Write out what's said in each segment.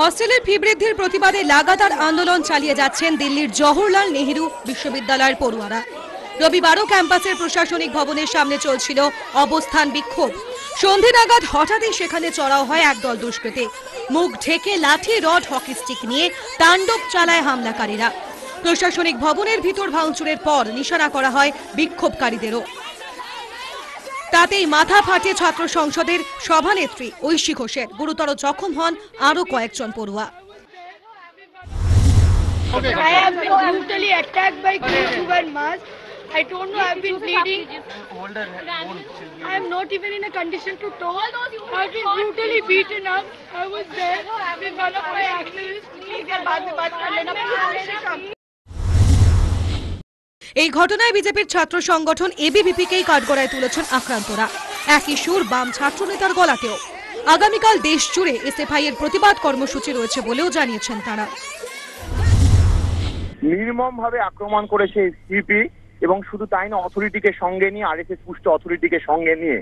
হস্টেলের ফি বৃদ্ধির প্রতিবাদে লাগাতার আন্দোলন চালিয়ে যাচ্ছেন দিল্লির জওহরলাল নেহেরু বিশ্ববিদ্যালয়ের পড়ুয়ারা। রবিবারও ক্যাম্পাসের প্রশাসনিক ভবনের সামনে চলছিল অবস্থান বিক্ষোভ। সন্ধে নাগাদ হঠাৎই সেখানে চড়াও হয় একদল দুষ্কৃতী। মুখ ঢেকে লাঠি, রড, হকি স্টিক নিয়ে তাণ্ডব চালায় হামলাকারীরা। প্রশাসনিক ভবনের ভিতর ভাঙচুরের পর নিশানা করা হয় বিক্ষোভকারীদেরও। তাতেই মাথা ফাটে ছাত্র সংসদের সভানেত্রী ঐশী ঘোষের গুরুতর জখম হন আরও কয়েকজন পড়ুয়া I have been brutally attacked by Kuban Mas. I don't know, I've been bleeding. Older, I am not even in a condition to talk. I've been brutally beaten up. I was there with one of my activists. Please, yaar, mein baat kar lena. এই ঘটনায় বিজেপির ছাত্র সংগঠন এবিভিপিকেই কাঠগড়ায় তুলেছেন আক্রান্তরা। একই সুর বাম ছাত্রনেতার গলাতেও। আগামীকাল দেশ জুড়ে এসএফআই এর প্রতিবাদ কর্মসূচি রয়েছে বলেও জানিয়েছেন তারা। নির্মম ভাবে আক্রমণ করেছে সিপি এবং শুধু তাই না অথরিটিকে সঙ্গে নিয়ে আর আরএসএস পুষ্ট অথরিটিকে সঙ্গে নিয়ে।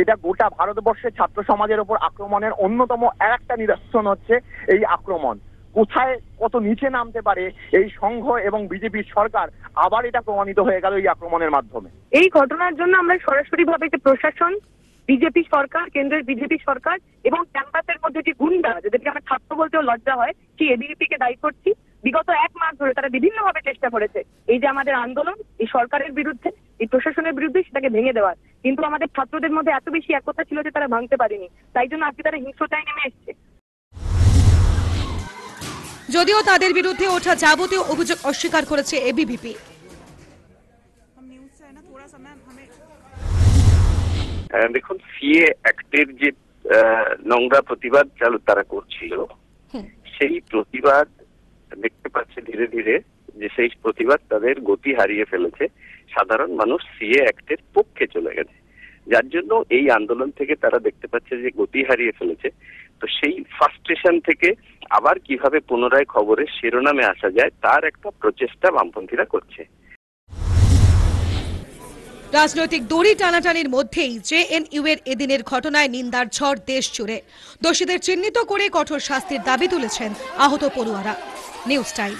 এটা গোটা ভারতবর্ষের ছাত্র সমাজের ওপর আক্রমণের অন্যতম আর একটা নিদর্শন হচ্ছে এই আক্রমণ। কোথায় কত নিচে নামতে পারে, এই সংঘ এবং বিজেপির সরকার আবার এটা প্রমাণিত হয়ে গেল এই আক্রমণের মাধ্যমে। এই ঘটনার জন্য আমরা সরাসরি ভাবে যে প্রশাসন, বিজেপি সরকার, কেন্দ্রের বিজেপি সরকার এবং ক্যাম্পাসের মধ্যে যে গুন্ডা, যাদেরকে আমরা ছাত্র বলতেও লজ্জা হয়, সেই এবিভিপি কে দায়ী করছি। বিগত এক মাস ধরে তারা বিভিন্ন ভাবে চেষ্টা করেছে এই যে আমাদের আন্দোলন, এই সরকারের বিরুদ্ধে, এই প্রশাসনের বিরুদ্ধে সেটাকে ভেঙে দেওয়ার। কিন্তু আমাদের ছাত্রদের মধ্যে এত বেশি একতা ছিল যে তারা ভাঙতে পারেনি। তাই জন্য আজকে তারা হিংস্রতায় নেমে এসছে। যদিও তাদের বিরুদ্ধে ওঠা যাবতীয় অভিযোগ অস্বীকার করেছে এবিভিপি দেখুন সিএ অ্যাক্টের যে নোংরা প্রতিবাদ চালু তারা করছিল সেই প্রতিবাদ দেখতে পাচ্ছে ধীরে ধীরে যে সেই প্রতিবাদ তাদের গতি হারিয়ে ফেলেছে। সাধারণ মানুষ সিএ অ্যাক্টের পক্ষে চলে গেছে। যার জন্য এই আন্দোলন থেকে তারা দেখতে পাচ্ছে যে গতি হারিয়ে ফেলেছে। তো সেই ফ্রাস্ট্রেশন থেকে আবার কীভাবে পুনরায় খবরের শিরোনামে আসা যায়, তার একটা প্রচেষ্টা বামপন্থীরা করছে। রাজনৈতিক দড়ি টানাটানির মধ্যেই জেএনইউ এর এদিনের ঘটনায় নিন্দার ঝড় দেশ জুড়ে। দোষীদের চিহ্নিত করে কঠোর শাস্তির দাবি তুলেছেন আহত পড়ুয়ারা। News time.